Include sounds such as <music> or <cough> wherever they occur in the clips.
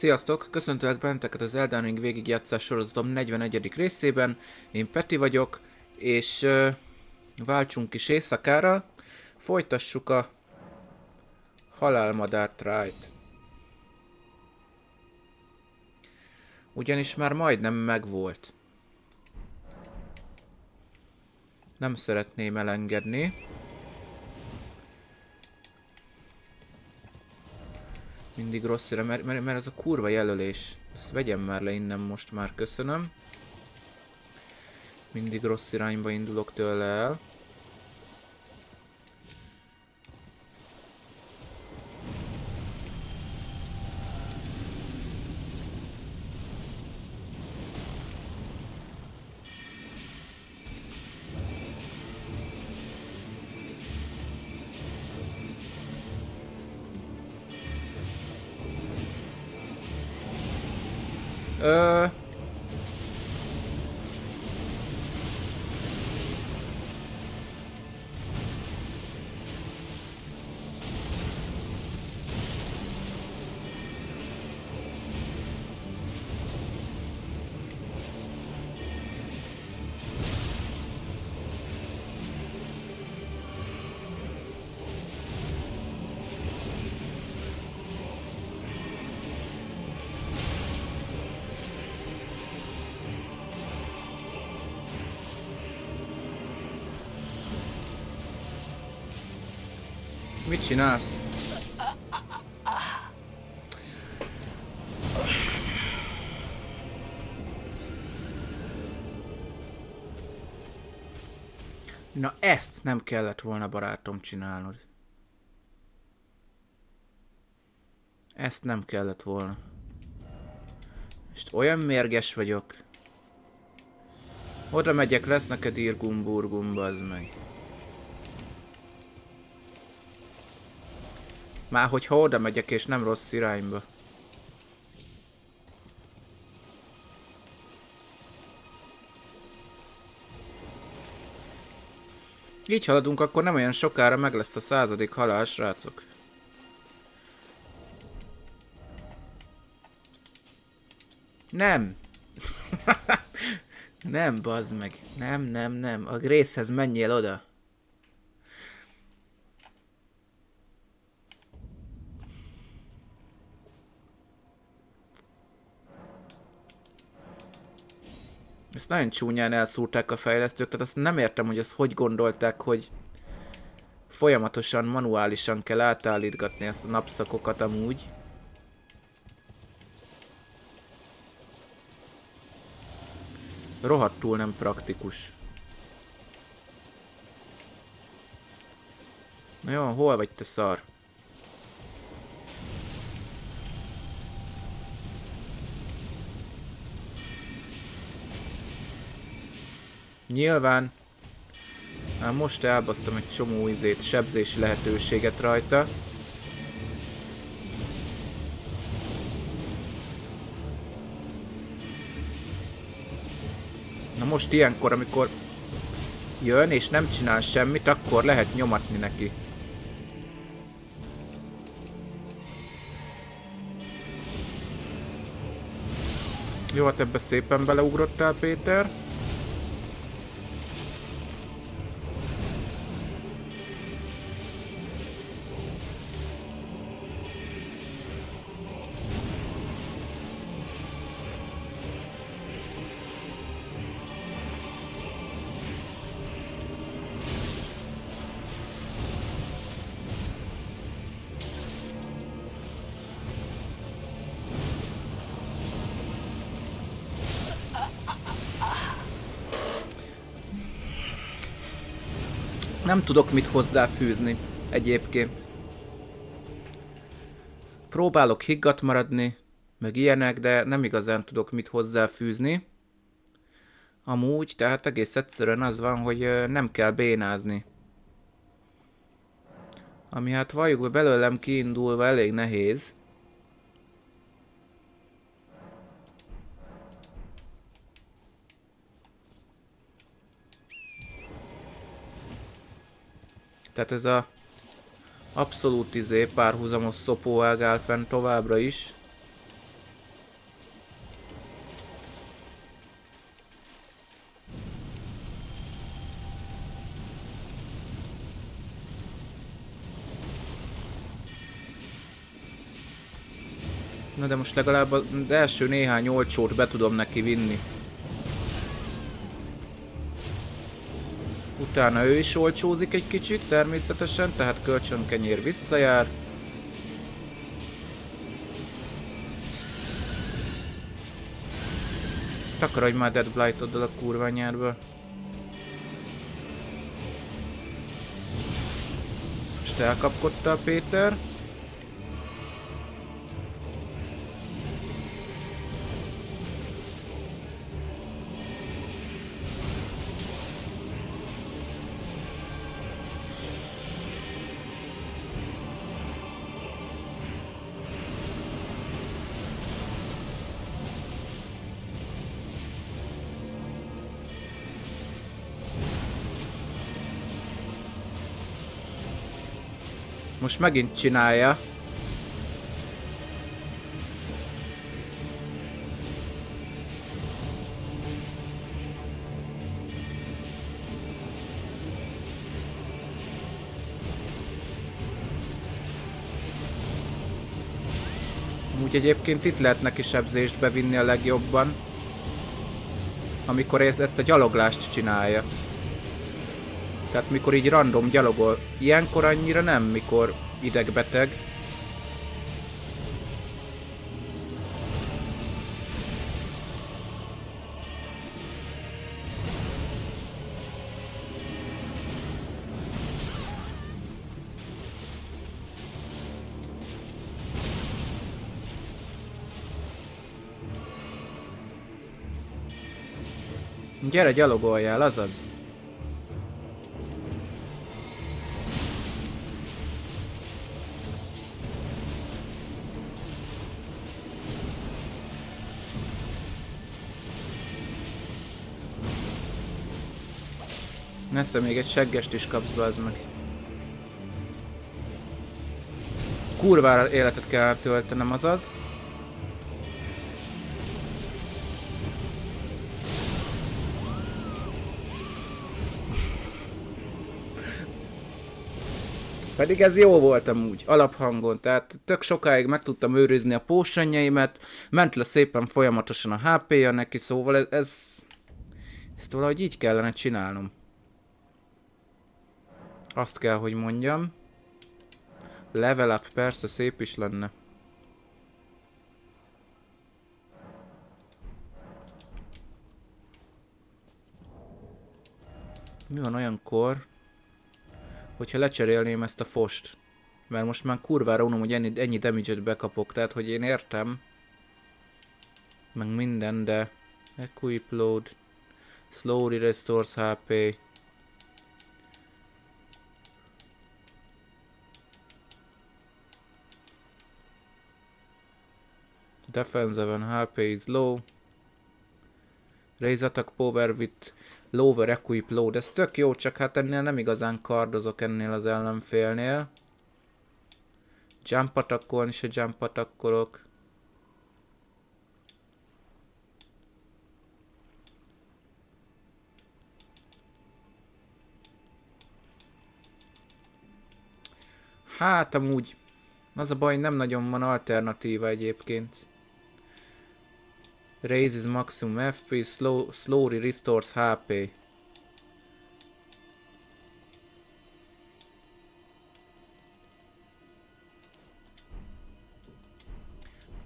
Sziasztok! Köszöntelek benneteket az Elden Ring végigjátszás sorozatom 41. részében. Én Peti vagyok, és uh, váltsunk is éjszakára. Folytassuk a halálmadár trájt. Ugyanis már majdnem megvolt. Nem szeretném elengedni. Mindig rossz mert, mert, mert ez a kurva jelölés. Ezt vegyem már le innen most már, köszönöm. Mindig rossz irányba indulok tőle el. Ö... Mit csinálsz? Na ezt nem kellett volna barátom csinálnod. Ezt nem kellett volna. És olyan mérges vagyok. Oda megyek, lesz neked Irgumburgum, bazd meg. Már hogyha oda megyek és nem rossz irányba. Így haladunk, akkor nem olyan sokára meg lesz a századik halál, srácok. Nem. <laughs> nem, bazd meg. Nem, nem, nem. A Gracehez menjél oda. Ezt nagyon csúnyán elszúrták a fejlesztők, tehát azt nem értem, hogy ezt hogy gondolták, hogy folyamatosan, manuálisan kell átállítgatni ezt a napszakokat amúgy. Rohadtul nem praktikus. Na jó, hol vagy te szar? Nyilván. Már most elbasztam egy csomó izét, sebzési lehetőséget rajta. Na most ilyenkor, amikor jön és nem csinál semmit, akkor lehet nyomatni neki. Jó, hát ebbe szépen beleugrottál, Péter. Tudok mit hozzáfűzni egyébként. Próbálok higgadt maradni, meg ilyenek, de nem igazán tudok mit hozzáfűzni. Amúgy, tehát egész egyszerűen az van, hogy nem kell bénázni. Ami hát valljuk be belőlem kiindulva elég nehéz. Tehát ez a abszolút izé párhuzamos szopó ágál fenn továbbra is. Na de most legalább az első néhány olcsót be tudom neki vinni. Utána ő is olcsózik egy kicsit természetesen, tehát kölcsönkenyér visszajár. Takarodj már Dead Blight-oddal a kurva nyárba. Most elkapkodta a Péter. Most megint csinálja. Úgy egyébként itt lehet neki sebzést bevinni a legjobban. Amikor ez, ezt a gyaloglást csinálja. Tehát mikor így random gyalogol. Ilyenkor annyira nem, mikor idegbeteg. Gyere, gyalogoljál, azaz. Nesze még egy seggest is kapsz az meg. Kurvára életet kell töltenem, azaz. Pedig ez jó volt amúgy, alaphangon, tehát tök sokáig meg tudtam őrizni a pósanyjaimet, ment le szépen folyamatosan a HP-ja neki, szóval ez, ez... Ezt valahogy így kellene csinálnom. Azt kell, hogy mondjam. Level up persze szép is lenne. Mi van olyankor, hogyha lecserélném ezt a fost? Mert most már kurvára unom, hogy ennyi, ennyi damage-et bekapok, tehát hogy én értem. Meg minden, de... Equip load. Slowly restores HP. Defensive and HP is low. Raise attack power with lower equip load. Ez tök jó, csak hát ennél nem igazán kardozok ennél az ellenfélnél. Jump attackolni se jump attackolok. Hát amúgy az a baj, nem nagyon van alternatíva egyébként. Raises maximum FP, slow, slowly restores HP.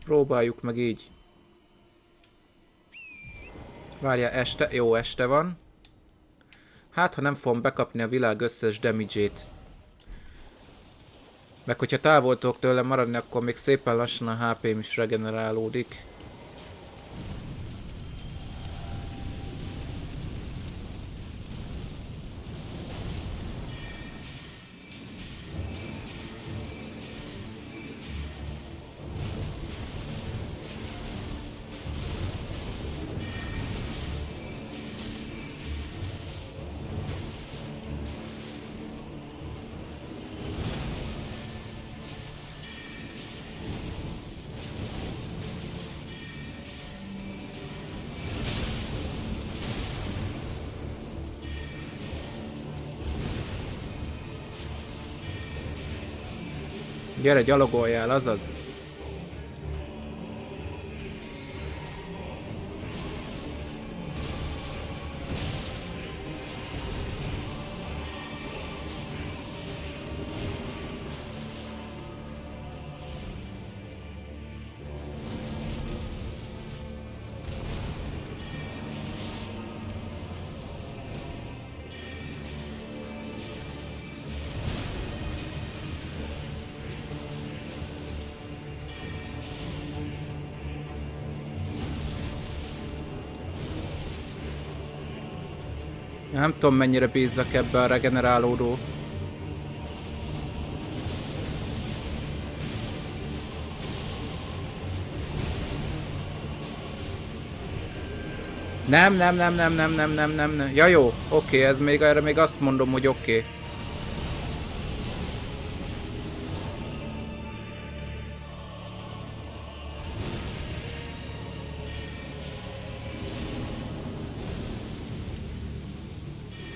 Próbáljuk meg így. Várja, este, jó este van. Hát, ha nem fogom bekapni a világ összes damage-ét. Meg hogyha távol tudok tőle maradni, akkor még szépen lassan a HP-m is regenerálódik. Gyere, gyalogoljál, azaz. Nem tudom mennyire bízzak ebbe a regenerálódó. Nem, nem, nem, nem, nem, nem, nem, nem, nem. Ja jó, oké, ez még erre még azt mondom, hogy oké.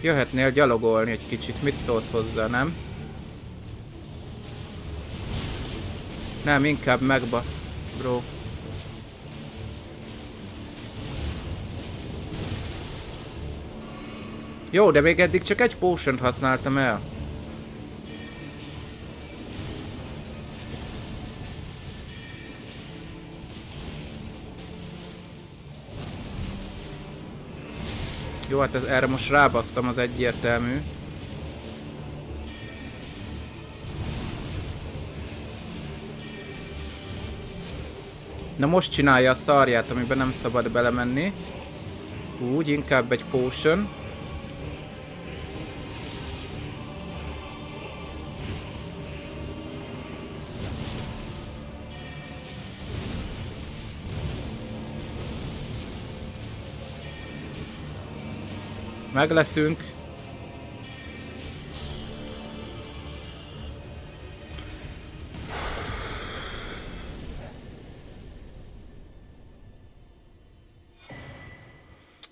Jöhetnél gyalogolni egy kicsit, mit szólsz hozzá, nem? Nem, inkább megbasz, bro. Jó, de még eddig csak egy potion használtam el. Jó, hát ez, erre most rábasztam az egyértelmű. Na most csinálja a szarját, amiben nem szabad belemenni. Úgy, inkább egy potion. Meg.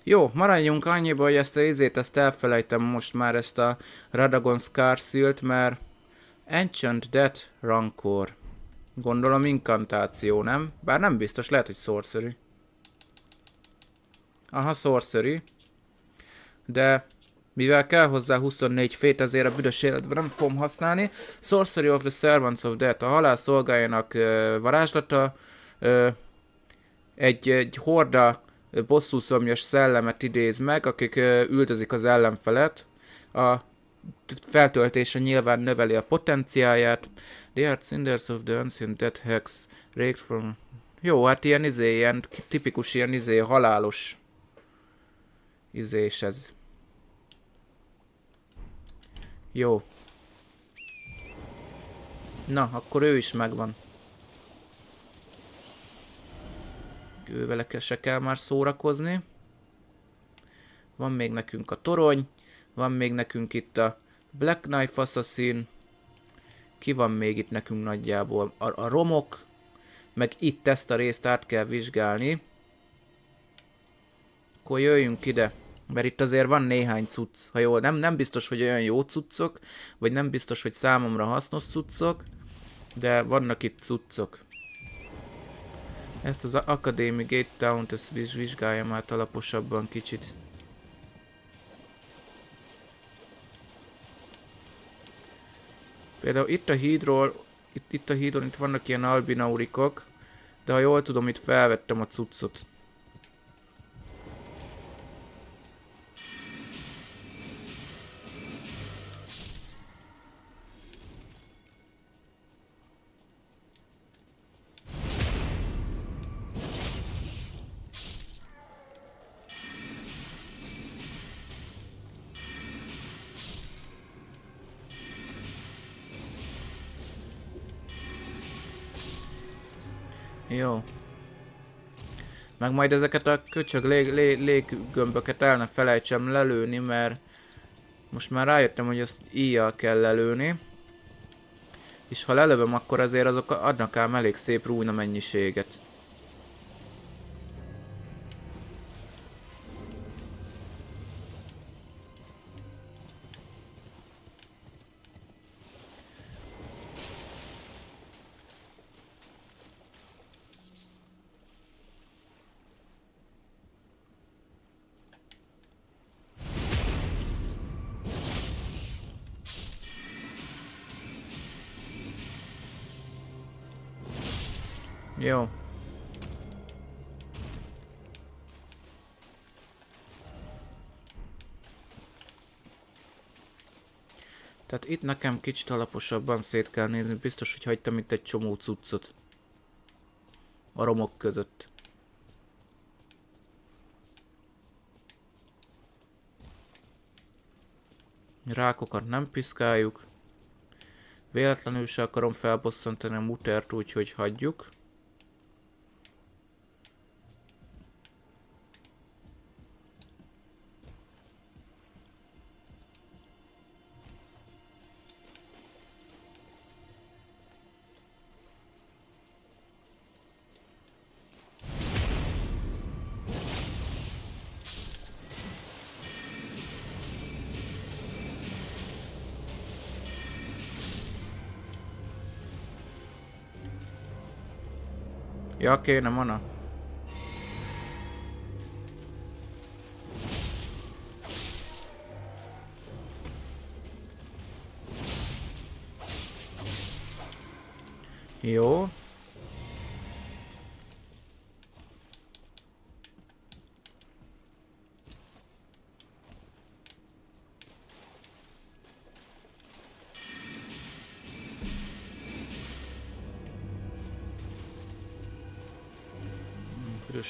Jó, maradjunk annyiba, hogy ezt a izét, ezt elfelejtem most már ezt a Radagon Scarsilt, mert Ancient Death Rancor. Gondolom inkantáció, nem? Bár nem biztos, lehet, hogy sorcery. Aha, sorcery de mivel kell hozzá 24 fét, ezért a büdös életben nem fogom használni. Sorcery of the Servants of Death, a halál szolgájának uh, varázslata, uh, egy, egy horda bosszú szomjas szellemet idéz meg, akik uh, üldözik az ellenfelet. A feltöltése nyilván növeli a potenciáját. The are cinders of the ancient death hex raked from... Jó, hát ilyen izé, ilyen tipikus ilyen izé, halálos izés ez. Jó. Na, akkor ő is megvan. Ővele se kell már szórakozni. Van még nekünk a torony. Van még nekünk itt a Black Knife Assassin. Ki van még itt nekünk nagyjából? A, a romok. Meg itt ezt a részt át kell vizsgálni. Akkor jöjjünk ide. Mert itt azért van néhány cucc, ha jól, nem, nem biztos, hogy olyan jó cuccok, vagy nem biztos, hogy számomra hasznos cuccok, de vannak itt cuccok. Ezt az Academy Gate Town-t, ezt vizsgáljam át alaposabban kicsit. Például itt a hídról, itt, itt a hídon itt vannak ilyen albinaurikok, de ha jól tudom, itt felvettem a cuccot. Jó. Meg majd ezeket a köcsög lég, lég, léggömböket el ne felejtsem lelőni, mert most már rájöttem, hogy ezt íjjal kell lelőni. És ha lelövöm, akkor azért azok adnak ám elég szép rújna mennyiséget. Nekem kicsit alaposabban szét kell nézni, biztos, hogy hagytam itt egy csomó cuccot. A romok között. Rákokat nem piszkáljuk. Véletlenül se akarom felbosszantani a mutert, úgyhogy hagyjuk. Ja, kéne mana. Jó. Büdös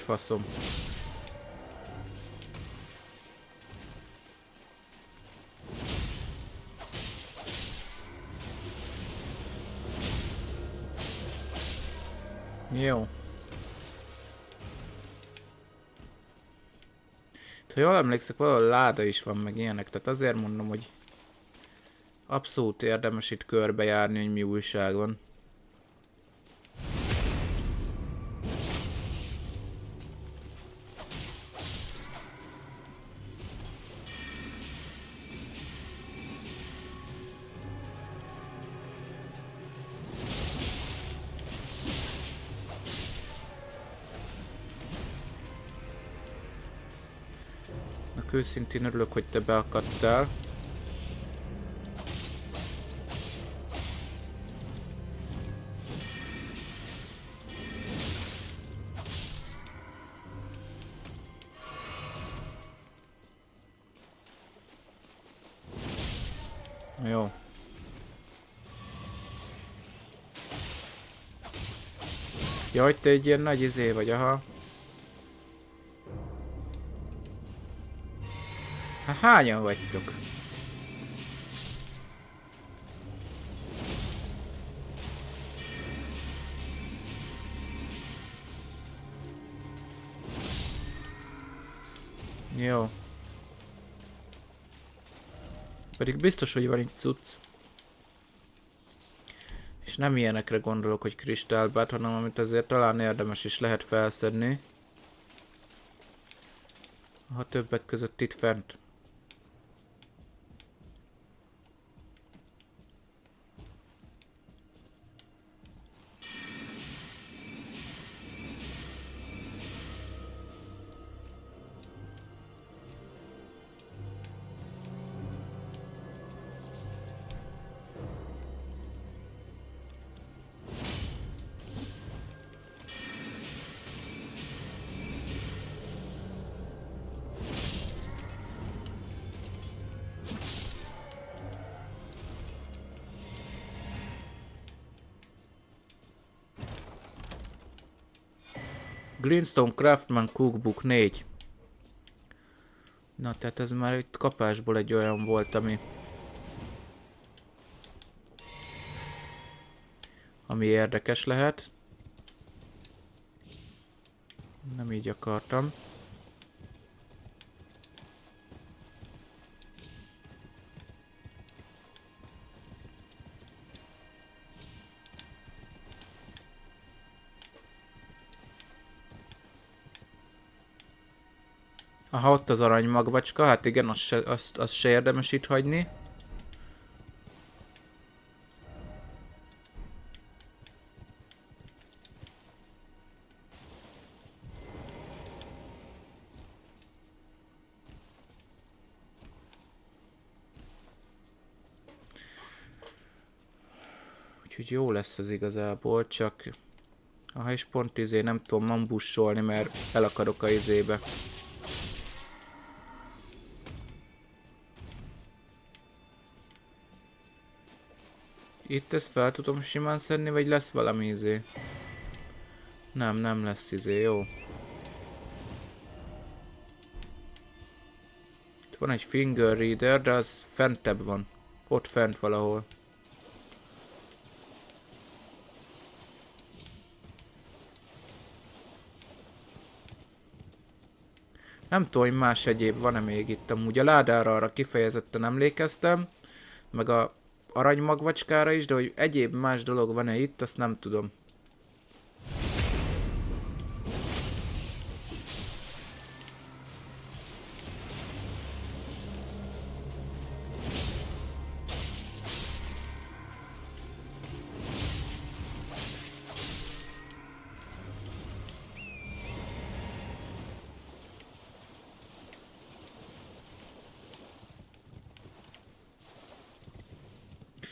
faszom. Jó. Ha jól emlékszek, valahol láda is van, meg ilyenek, tehát azért mondom, hogy abszolút érdemes itt körbejárni, hogy mi újság van. Őszintén örülök, hogy te beakadtál. Jó. Jaj, te egy ilyen nagy izé vagy, aha. Hányan vagytok? Jó. Pedig biztos, hogy van itt cucc. És nem ilyenekre gondolok, hogy kristálbát, hanem amit azért talán érdemes is lehet felszedni. Ha többek között itt fent. Greenstone Craftman Cookbook 4. Na, tehát ez már itt kapásból egy olyan volt, ami... Ami érdekes lehet. Nem így akartam. Aha, ott az arany magvacska, hát igen, azt se, azt, azt se érdemes itt hagyni. Úgyhogy jó lesz az igazából, csak... Aha, és pont izé nem tudom mambussolni, mert elakadok a izébe. Itt ezt fel tudom simán szedni, vagy lesz valami izé? Nem, nem lesz izé, jó. Itt van egy finger reader, de az fentebb van. Ott fent valahol. Nem tudom, hogy más egyéb van-e még itt. Amúgy a ládára arra kifejezetten emlékeztem. Meg a aranymagvacskára is, de hogy egyéb más dolog van-e itt, azt nem tudom.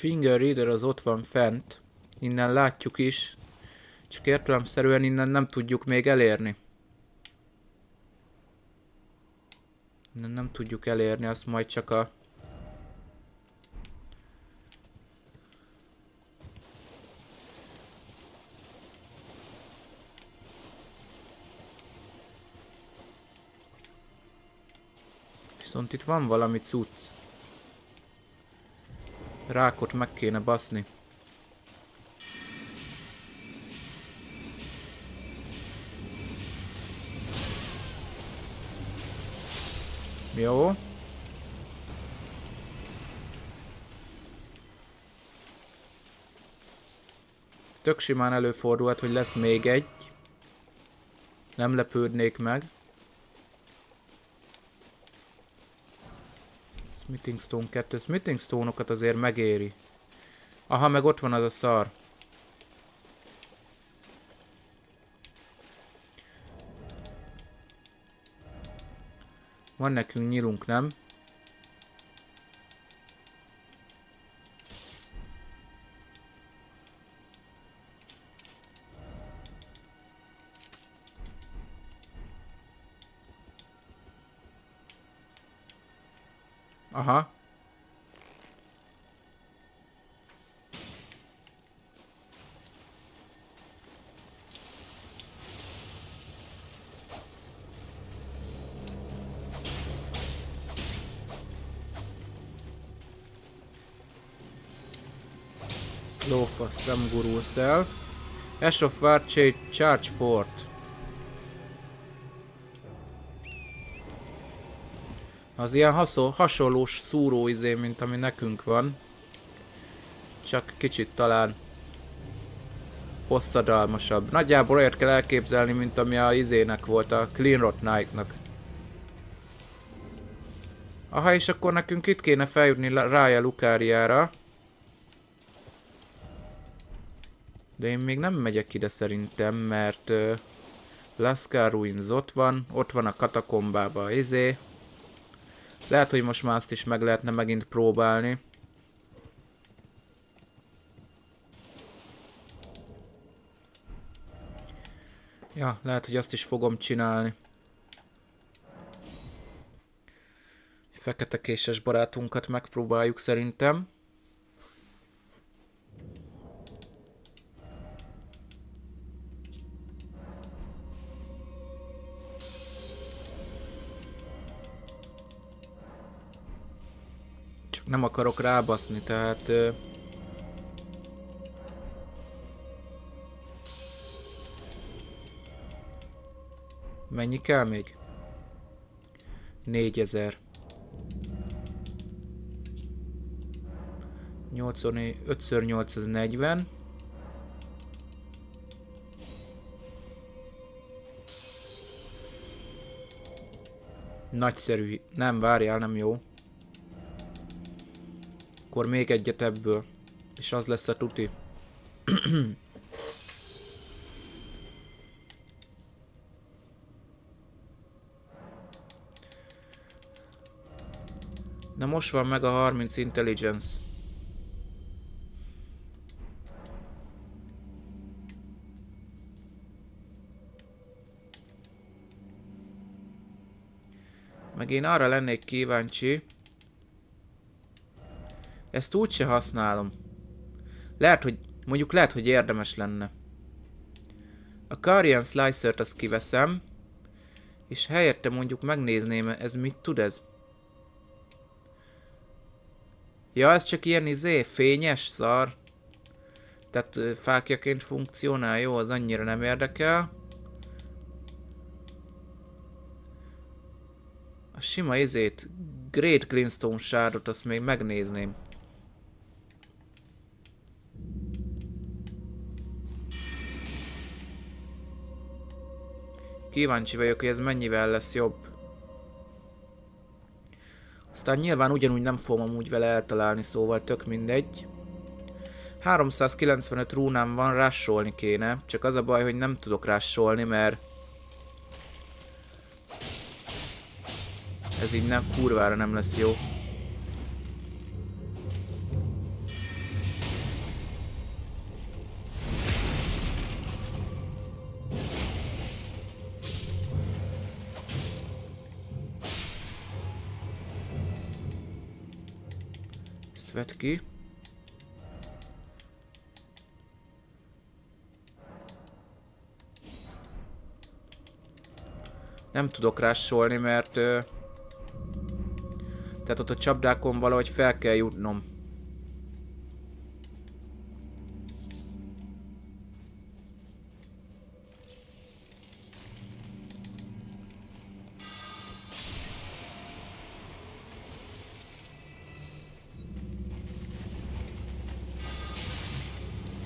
Finger Reader az ott van fent. Innen látjuk is. Csak értelemszerűen innen nem tudjuk még elérni. Innen nem tudjuk elérni, azt majd csak a... Viszont itt van valami cucc. Rákot meg kéne baszni. Jó. Tök simán előfordulhat, hogy lesz még egy. Nem lepődnék meg. Smithing Stone 2. Smithing Stone-okat azért megéri. Aha, meg ott van az a szar. Van nekünk nyilunk, nem? Nem gurulsz el. Ash of War Charge Fort. Az ilyen haszol, hasonlós szúróizé, mint ami nekünk van. Csak kicsit talán hosszadalmasabb. Nagyjából olyat kell elképzelni, mint ami a izének volt, a Clean Rot Knight-nak. Aha, és akkor nekünk itt kéne feljutni Rája Lukáriára. De én még nem megyek ide szerintem, mert uh, Lascar Ruins ott van, ott van a katakombába izé. Lehet, hogy most már azt is meg lehetne megint próbálni. Ja, lehet, hogy azt is fogom csinálni. Fekete késes barátunkat megpróbáljuk szerintem. Nem akarok rábaszni, tehát... Mennyi kell még? 4000. 84, 5x840. Nagyszerű. Nem, várjál, nem jó. Akkor még egyet ebből. És az lesz a tuti. <clears throat> Na most van meg a 30 intelligence. Meg én arra lennék kíváncsi, ezt úgyse használom. Lehet, hogy... Mondjuk lehet, hogy érdemes lenne. A Carian Slicer-t azt kiveszem, és helyette mondjuk megnézném, ez mit tud ez? Ja, ez csak ilyen izé, fényes szar. Tehát fákjaként funkcionál, jó, az annyira nem érdekel. A sima izét, Great Greenstone sárdot, azt még megnézném. Kíváncsi vagyok, hogy ez mennyivel lesz jobb. Aztán nyilván ugyanúgy nem fogom amúgy vele eltalálni, szóval tök mindegy. 395 rúnám van, rásolni kéne, csak az a baj, hogy nem tudok rásolni, mert ez így nem kurvára nem lesz jó. Vett ki. Nem tudok rásolni, mert... Tehát ott a csapdákon valahogy fel kell jutnom.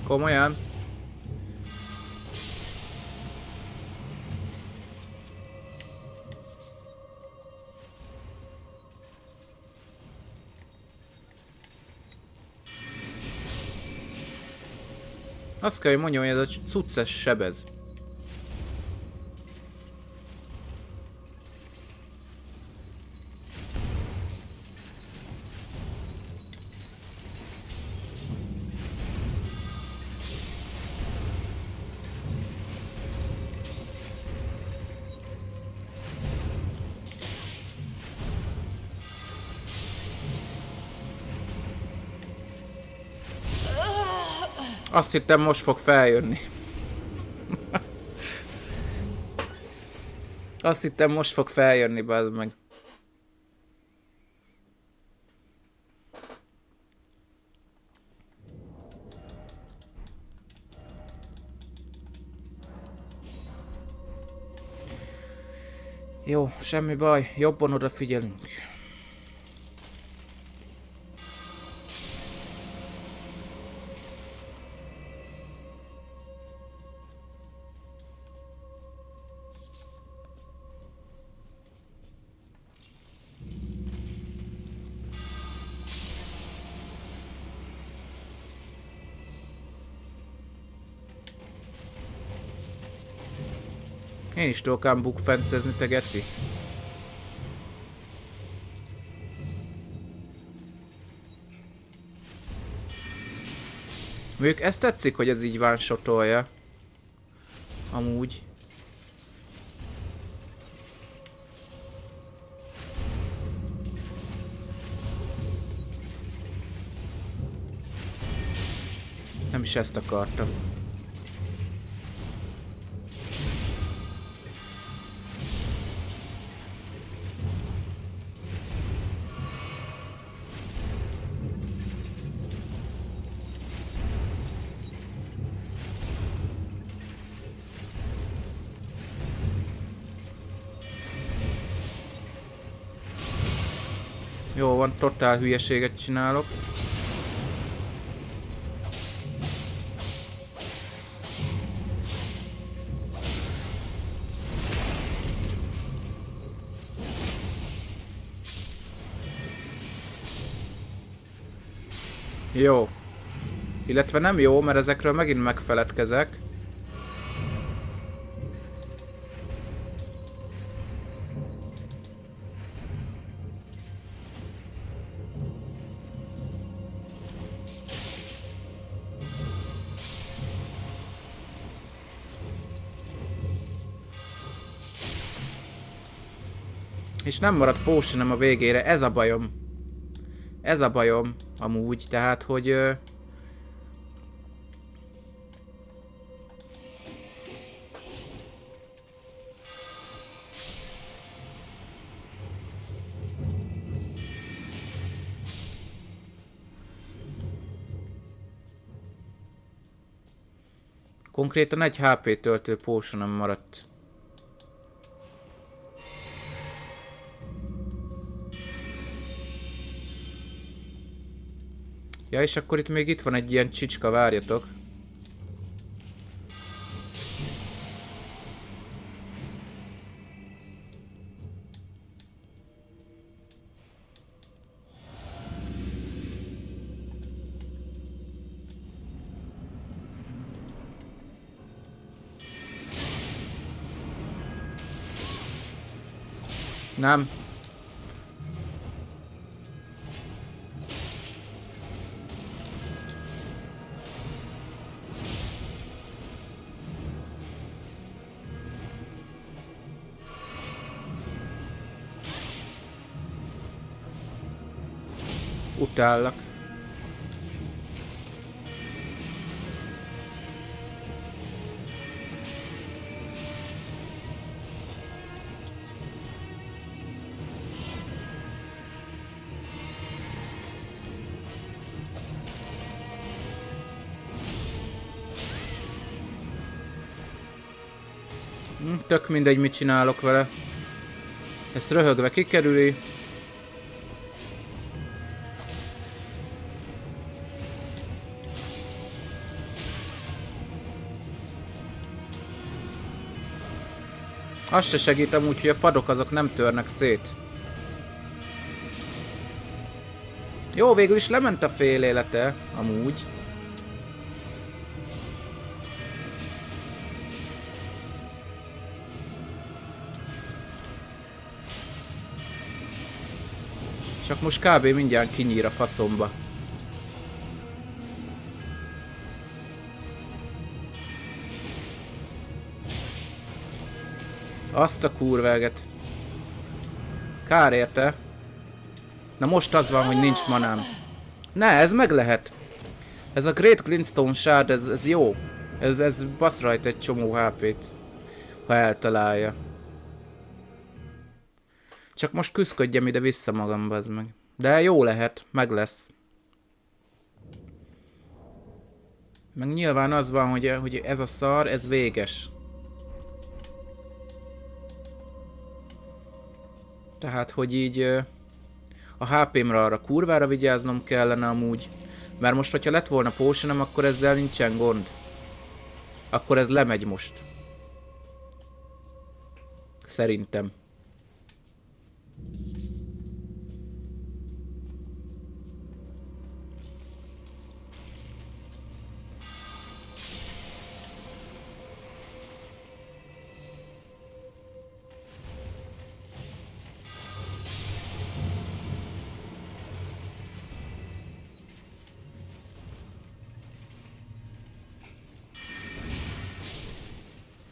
Komolyan? Azt kell, hogy mondjam, hogy ez a cucces sebez. Azt hittem most fog feljönni. Azt hittem most fog feljönni, bazd meg. Jó, semmi baj, jobban odafigyelünk. Is tudok ám bukfencezni, te geci. Mondjuk ezt tetszik, hogy ez így van. Amúgy. Nem is ezt akartam. Totál hülyeséget csinálok. Jó. Illetve nem jó, mert ezekről megint megfeledkezek. Nem maradt potionem a végére, ez a bajom. Ez a bajom, amúgy, tehát, hogy... Ö... Konkrétan egy HP töltő potionem maradt. Ja, és akkor itt még itt van egy ilyen csicska, várjatok. Nem. Utállak. Hm, tök mindegy, mit csinálok vele. Ezt röhögve kikerüli. Azt se segítem úgy, hogy a padok azok nem törnek szét. Jó, végül is lement a fél élete, amúgy. Csak most kb. mindjárt kinyír a faszomba. Azt a kurveget. Kár érte. Na most az van, hogy nincs manám. Ne, ez meg lehet. Ez a Great Glintstone Shard, ez, ez jó. Ez, ez basz rajta egy csomó HP-t. Ha eltalálja. Csak most küzdködjem ide vissza magam, az meg. De jó lehet, meg lesz. Meg nyilván az van, hogy, hogy ez a szar, ez véges. Tehát, hogy így a HP-mra arra kurvára vigyáznom kellene amúgy. Mert most, hogyha lett volna potion akkor ezzel nincsen gond. Akkor ez lemegy most. Szerintem.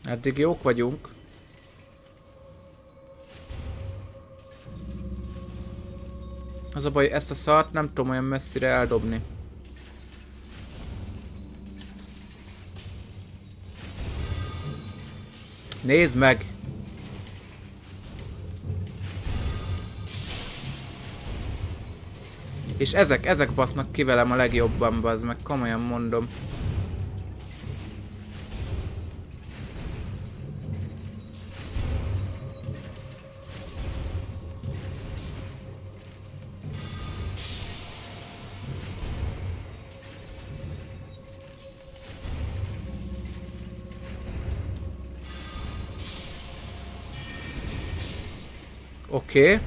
Eddig jók vagyunk. Az a baj, ezt a szart nem tudom olyan messzire eldobni. Nézd meg! És ezek, ezek basznak ki velem a legjobban, bazd meg, komolyan mondom. Oké. Okay.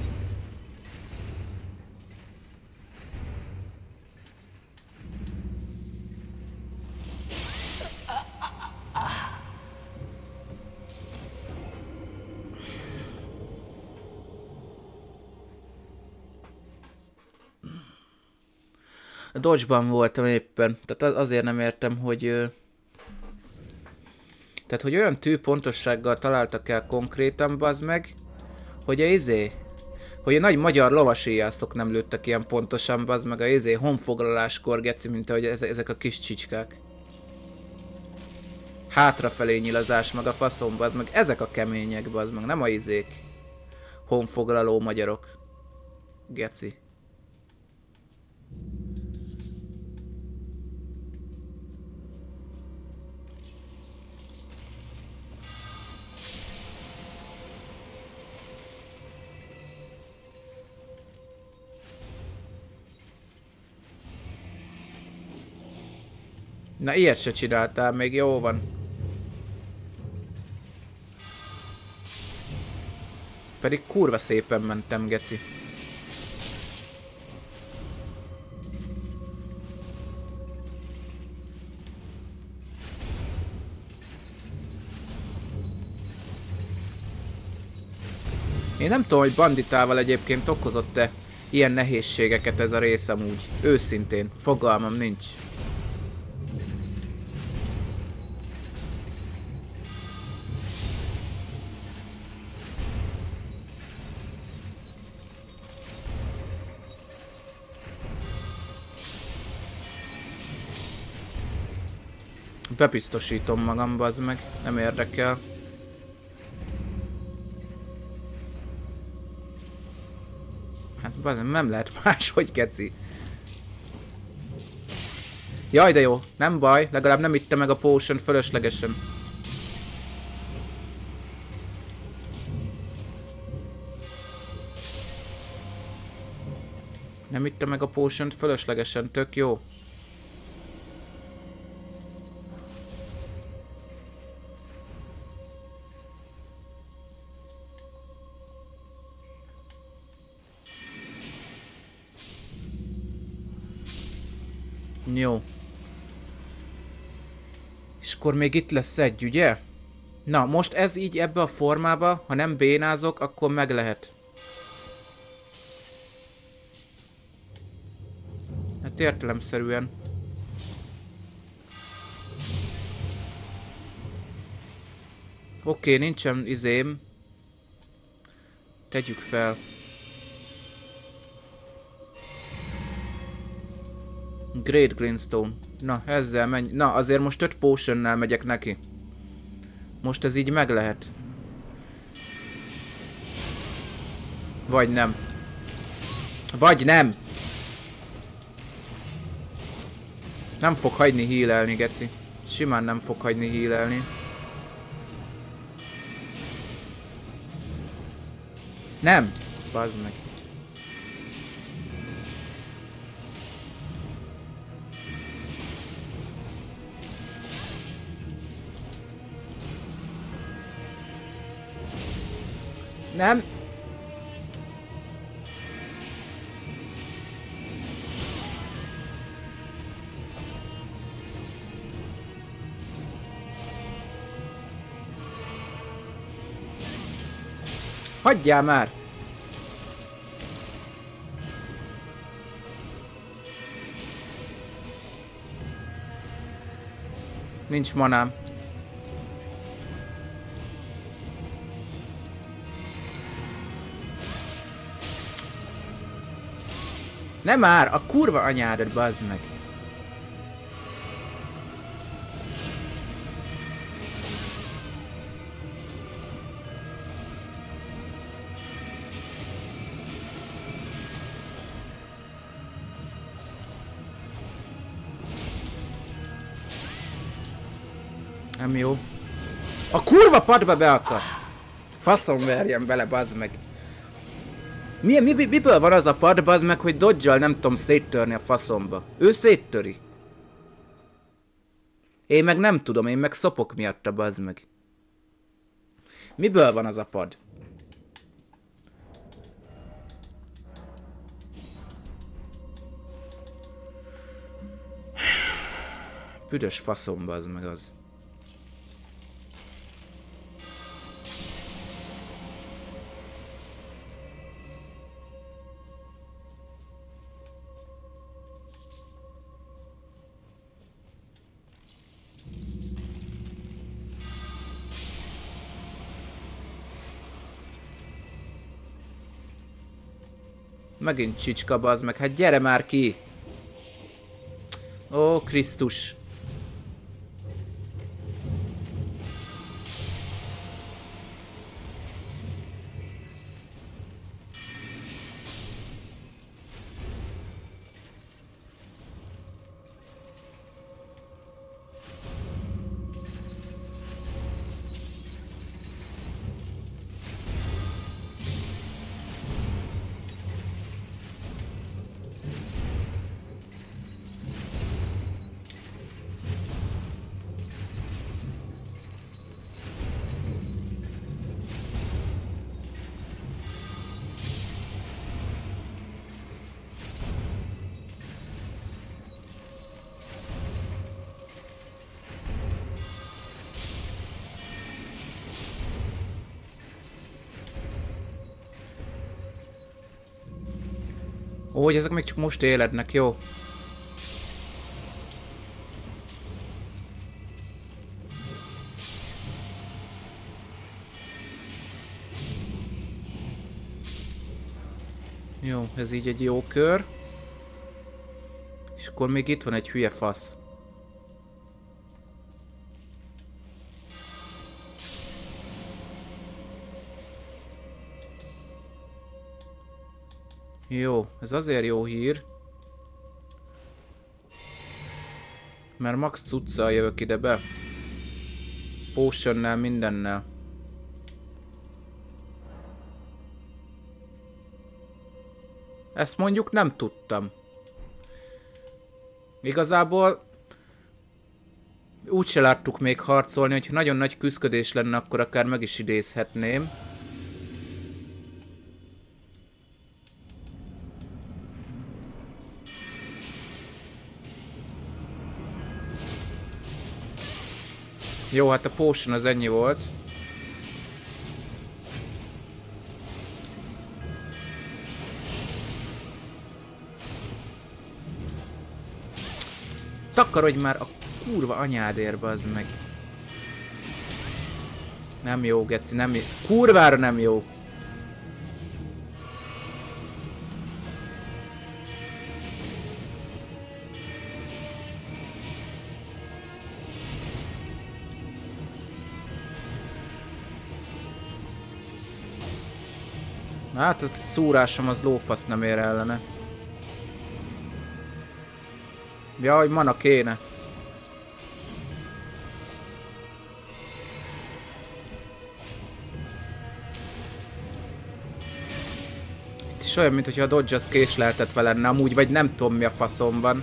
Dodge-ban voltam éppen, tehát azért nem értem, hogy... Tehát, hogy olyan tűpontossággal találtak el konkrétan, bazd meg, hogy a izé, hogy a nagy magyar lovasíjászok nem lőttek ilyen pontosan, az meg a izé honfoglaláskor, geci, mint ahogy ezek a kis csicskák. Hátrafelé nyilazás, meg a faszomba, az meg ezek a kemények, az meg, nem a izék. Honfoglaló magyarok. Geci. Na ilyet se csináltál, még jó van. Pedig kurva szépen mentem, geci. Én nem tudom, hogy banditával egyébként okozott-e ilyen nehézségeket ez a rész amúgy. Őszintén. Fogalmam nincs. Bebiztosítom magam, az meg. Nem érdekel. Hát bazd, nem lehet <laughs> máshogy, keci. Jaj, de jó. Nem baj. Legalább nem itte meg a potion fölöslegesen. Nem itte meg a potion fölöslegesen. Tök jó. Jó. És akkor még itt lesz egy, ugye? Na, most ez így ebbe a formába, ha nem bénázok, akkor meg lehet. Hát értelemszerűen. Oké, okay, nincsen izém. Tegyük fel. Great Greenstone. Na, ezzel menj. Na, azért most 5 potionnel megyek neki. Most ez így meg lehet. Vagy nem. Vagy nem! Nem fog hagyni hílelni, geci. Simán nem fog hagyni hílelni. Nem! Bazd meg. Nem. Hagyjál már! Nincs manám. Nem már, a kurva anyádat, bazd meg. Nem jó. A kurva padba be akar. Faszom verjen bele, bazd meg. Mi, mi, mi, miből van az a pad, az meg, hogy dodge nem tudom széttörni a faszomba? Ő széttöri. Én meg nem tudom, én meg szopok miatta, bazd meg. Miből van az a pad? Büdös faszomba az meg az. Megint csicska, bazd meg. Hát gyere már ki! Ó, Krisztus. Hogy ezek még csak most élednek, jó. Jó, ez így egy jó kör. És akkor még itt van egy hülye fasz. Jó, ez azért jó hír. Mert max cuccal jövök ide be. Potionnel, mindennel. Ezt mondjuk nem tudtam. Igazából úgy se láttuk még harcolni, hogy nagyon nagy küzdködés lenne, akkor akár meg is idézhetném. Jó, hát a potion az ennyi volt. Takarodj már a kurva anyádért, az meg. Nem jó, Geci, nem jó. Kurvára nem jó. Hát a szúrásom az lófasz nem ér ellene. Jaj, mana kéne. Itt is olyan, mintha a Dodge az késleltetve lenne amúgy, vagy nem tudom mi a faszom van.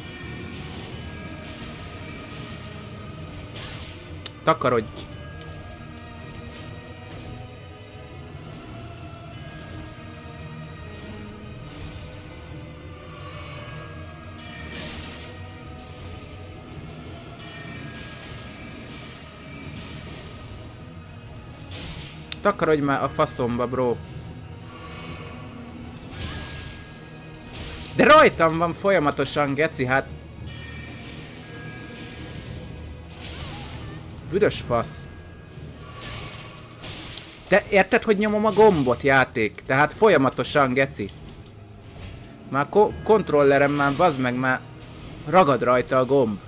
Takarodj! Takarodj már a faszomba, bro. De rajtam van folyamatosan, geci, hát... Büdös fasz. Te érted, hogy nyomom a gombot, játék? Tehát folyamatosan, geci. Már ko kontrollerem már, bazd meg, már ragad rajta a gomb.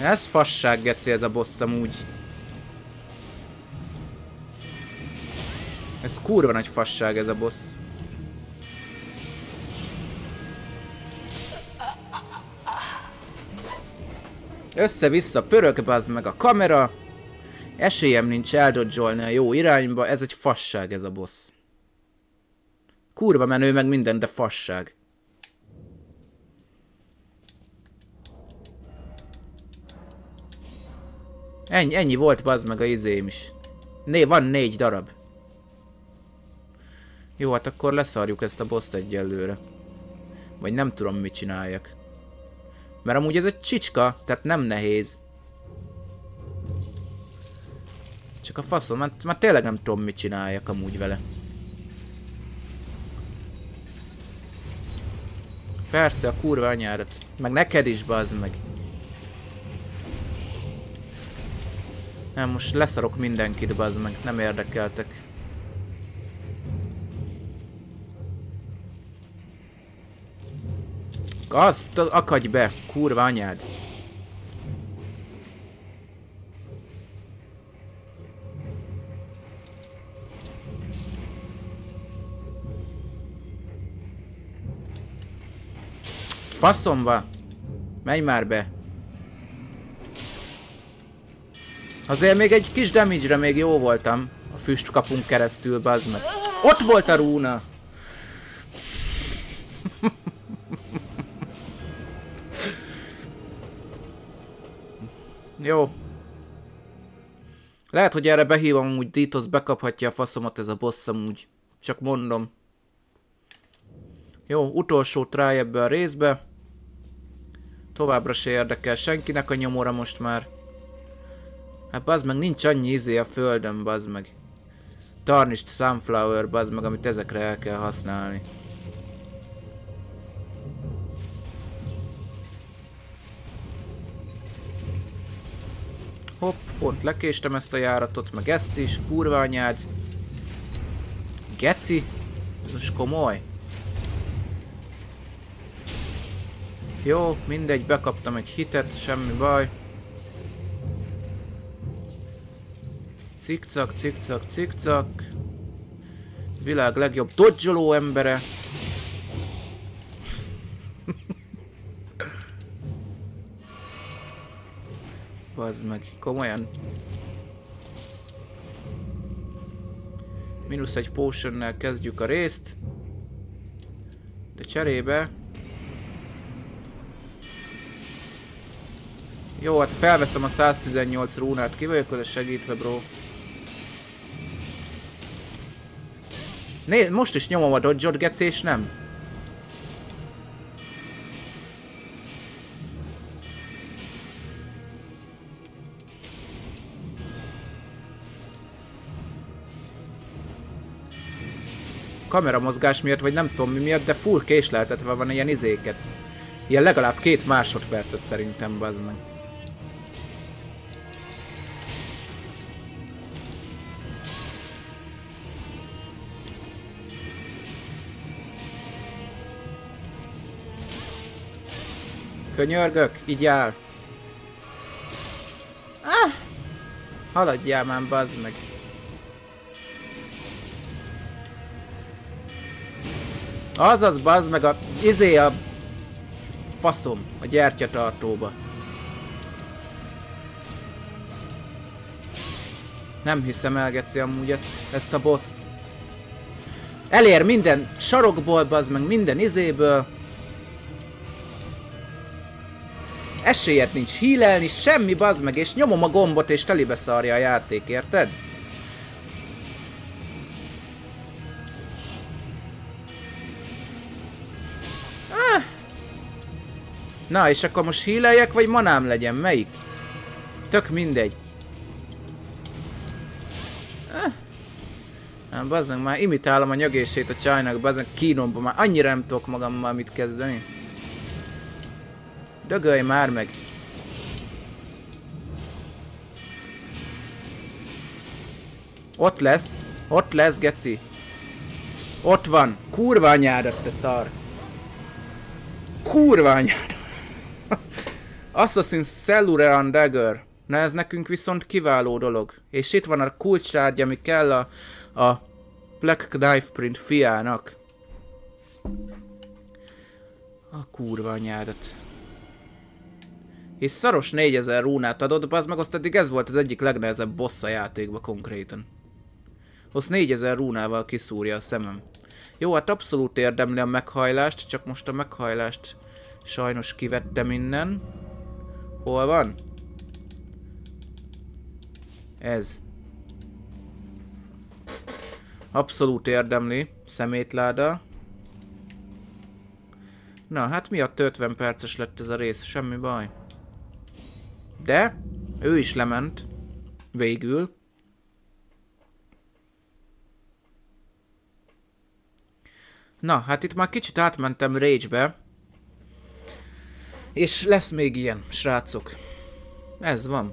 Ez fasság, geci, ez a boss amúgy. Ez kurva nagy fasság ez a boss. Össze-vissza pörög bazd meg a kamera. Esélyem nincs eldodzsolni a jó irányba, ez egy fasság ez a boss. Kurva menő meg minden, de fasság. Ennyi, ennyi volt bazd meg a izém is. Né, van négy darab. Jó, hát akkor leszarjuk ezt a boszt egyelőre. Vagy nem tudom, mit csináljak. Mert amúgy ez egy csicska, tehát nem nehéz. Csak a faszom, mert, mert tényleg nem tudom, mit csináljak amúgy vele. Persze, a kurva anyárat. Meg neked is, bazd meg. Nem, most leszarok mindenkit, bazd meg. Nem érdekeltek. Az, akadj be, kurva anyád. Faszomba! Menj már be! Azért még egy kis damage még jó voltam. A füst kapunk keresztül, bazd meg. Ott volt a rúna! Jó. Lehet, hogy erre behívom, úgy Ditos bekaphatja a faszomat ez a boss amúgy. Csak mondom. Jó, utolsó try ebbe a részbe. Továbbra se érdekel senkinek a nyomora most már. Hát bazd meg, nincs annyi izé a földön, bazd meg. Tarnished Sunflower, az meg, amit ezekre el kell használni. Hopp, pont lekéstem ezt a járatot, meg ezt is, kurva anyád. Geci? Ez most komoly? Jó, mindegy, bekaptam egy hitet, semmi baj. Cikcak, cikcak, cikcak. Világ legjobb dodgeló embere. Bazd meg, komolyan. Minusz egy potionnel kezdjük a részt. De cserébe... Jó, hát felveszem a 118 rúnát, ki vagyok segítve, bro. Né, most is nyomom a dodge geci, és nem. Kameramozgás miatt, vagy nem tudom mi miatt, de full késleltetve van ilyen izéket. Ilyen legalább két másodpercet szerintem, bazd meg. Könyörgök, így áll. Ah! Haladjál már, bazd meg. Azaz, bazd meg a... Izé a... Faszom, a gyertyatartóba. Nem hiszem el, Geci, amúgy ezt, ezt a boszt. Elér minden sarokból, bazd meg minden izéből. Esélyed nincs hílelni, semmi bazd meg, és nyomom a gombot és telibe szarja a játék, érted? Na, és akkor most híleljek, vagy manám legyen? Melyik? Tök mindegy. Eh. Nem, bazdmeg, már imitálom a nyögését a csajnak, bazdmeg kínomba, már annyira nem tudok magammal mit kezdeni. Dögölj már meg! Ott lesz, ott lesz, geci. Ott van, kurva anyádat, te szar. Kurva anyádat. Assassin's Cellular Dagger. Na ez nekünk viszont kiváló dolog. És itt van a kulcstárgy, ami kell a, a Black Knife Print fiának. A kurva anyádat. És szaros 4000 rúnát adott, az meg azt eddig ez volt az egyik legnehezebb boss a játékba konkrétan. Azt 4000 rúnával kiszúrja a szemem. Jó, hát abszolút érdemli a meghajlást, csak most a meghajlást sajnos kivettem innen. Hol van? Ez. Abszolút érdemli. Szemétláda. Na, hát miatt 50 perces lett ez a rész, semmi baj. De, ő is lement. Végül. Na, hát itt már kicsit átmentem Rage-be. És lesz még ilyen, srácok. Ez van.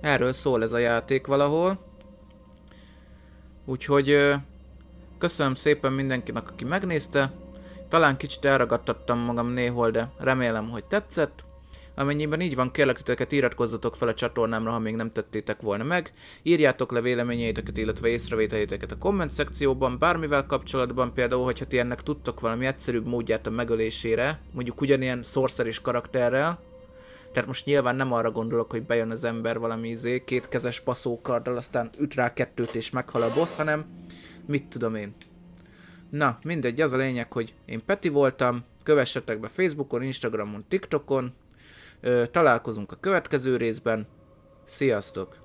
Erről szól ez a játék valahol. Úgyhogy köszönöm szépen mindenkinek, aki megnézte. Talán kicsit elragadtattam magam néhol, de remélem, hogy tetszett. Amennyiben így van, kérlek titeket iratkozzatok fel a csatornámra, ha még nem tettétek volna meg. Írjátok le véleményeiteket, illetve észrevételéteket a komment szekcióban, bármivel kapcsolatban, például, hogyha ti ennek tudtok valami egyszerűbb módját a megölésére, mondjuk ugyanilyen sorceris karakterrel, tehát most nyilván nem arra gondolok, hogy bejön az ember valami izé, kétkezes passzókarddal, aztán üt rá kettőt és meghal a boss, hanem mit tudom én. Na, mindegy, az a lényeg, hogy én Peti voltam, kövessetek be Facebookon, Instagramon, TikTokon, Találkozunk a következő részben. Sziasztok!